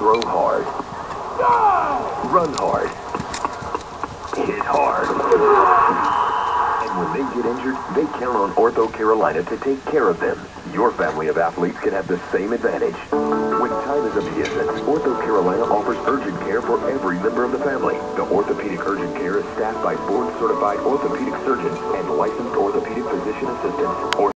Throw hard. Run hard. Hit hard. And when they get injured, they count on OrthoCarolina to take care of them. Your family of athletes can have the same advantage. When time is of the essence, OrthoCarolina offers urgent care for every member of the family. The orthopedic urgent care is staffed by board-certified orthopedic surgeons and licensed orthopedic physician assistants.